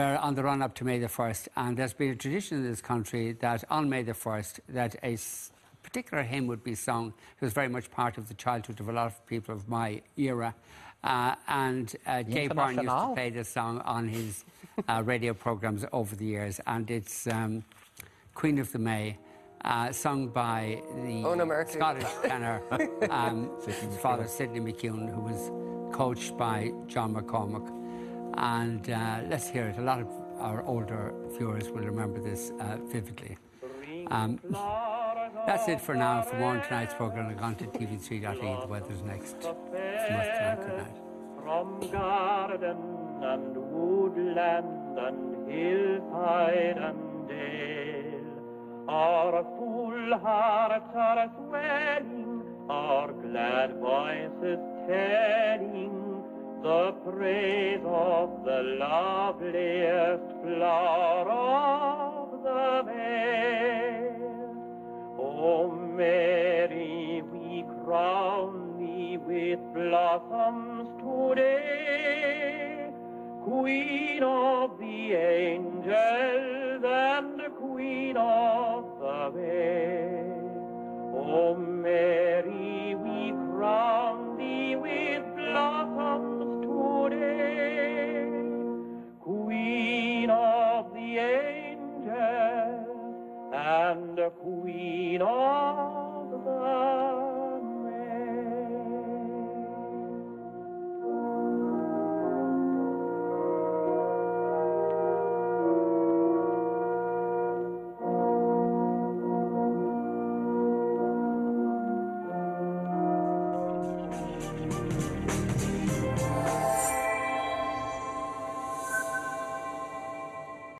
We're on the run up to May the 1st, and there's been a tradition in this country that on May the 1st, that a particular hymn would be sung. It was very much part of the childhood of a lot of people of my era. Uh, and uh, Gay Byrne used to play this song on his uh, radio programs over the years, and it's um, Queen of the May. Uh, sung by the Scottish tenor um, Father Sydney MacEwan, who was coached by John McCormack. And uh, let's hear it. A lot of our older viewers will remember this uh, vividly. Um, that's it for now. For more on tonight's programme, on to tv3.ie. The weather's next. Tonight, good night. From garden and woodland and hillside and dale, our full hearts are swelling, our glad voices telling the praise of the loveliest flower of the vale. O Mary, we crown thee with blossoms today, Queen of the angels and Queen of the May. O the Queen of the